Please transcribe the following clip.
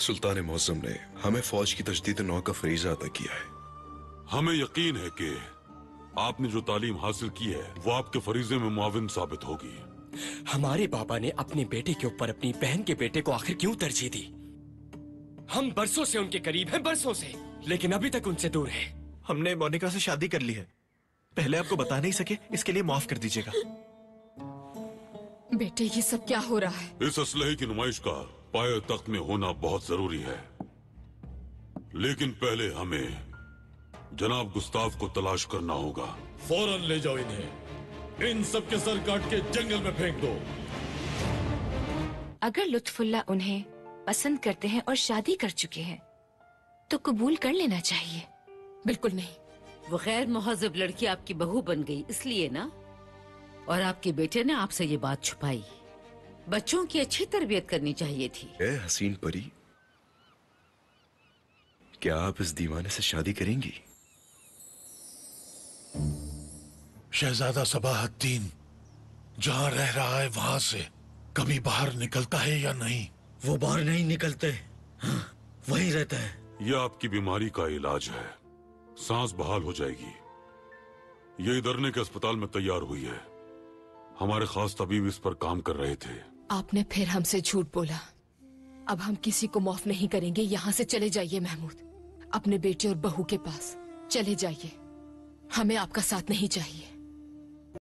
सुल्तान मौसम ने हमें फौज की तजदीद नौ का फरीजा अदा किया है। हमें यकीन है कि आपने जो तालीम हासिल की है वो आपके फरीजे में मुआविन साबित होगी। हमारे बाबा ने अपने बेटे के ऊपर अपनी बहन के बेटे को आखिर क्यों तरजीह दी? हम बरसों से उनके करीब हैं बरसों से लेकिन अभी तक उनसे दूर हैं। हमने मोनिका से शादी कर ली है। पहले आपको बता नहीं सके इसके लिए माफ़ कर दीजिएगा। बेटे ये सब क्या हो रहा है? इस असलहे की नुमाइश का पाए तख्त में होना बहुत ज़रूरी है। लेकिन पहले हमें जनाब गुस्ताफ को तलाश करना होगा। फ़ौरन ले जाओ इन्हें। इन सब के सर काट के जंगल में फेंक दो। अगर लुत्फुल्ला उन्हें पसंद करते हैं और शादी कर चुके हैं तो कबूल कर लेना चाहिए। बिल्कुल नहीं। वो गैर महजब लड़की आपकी बहू बन गई इसलिए ना? और आपके बेटे ने आपसे ये बात छुपाई। बच्चों की अच्छी तरबियत करनी चाहिए थी। ए हसीन परी क्या आप इस दीवाने से शादी करेंगी? शहजादा सबाहद्दीन जहाँ रह रहा है वहाँ से कभी बाहर निकलता है या नहीं? वो बाहर नहीं निकलते। हाँ, वहीं रहता है। यह आपकी बीमारी का इलाज है। सांस बहाल हो जाएगी। ये इधरने के अस्पताल में तैयार हुई है। हमारे खास तबीब इस पर काम कर रहे थे। आपने फिर हमसे झूठ बोला। अब हम किसी को माफ़ नहीं करेंगे। यहाँ से चले जाइए महमूद। अपने बेटे और बहू के पास चले जाइए। हमें आपका साथ नहीं चाहिए।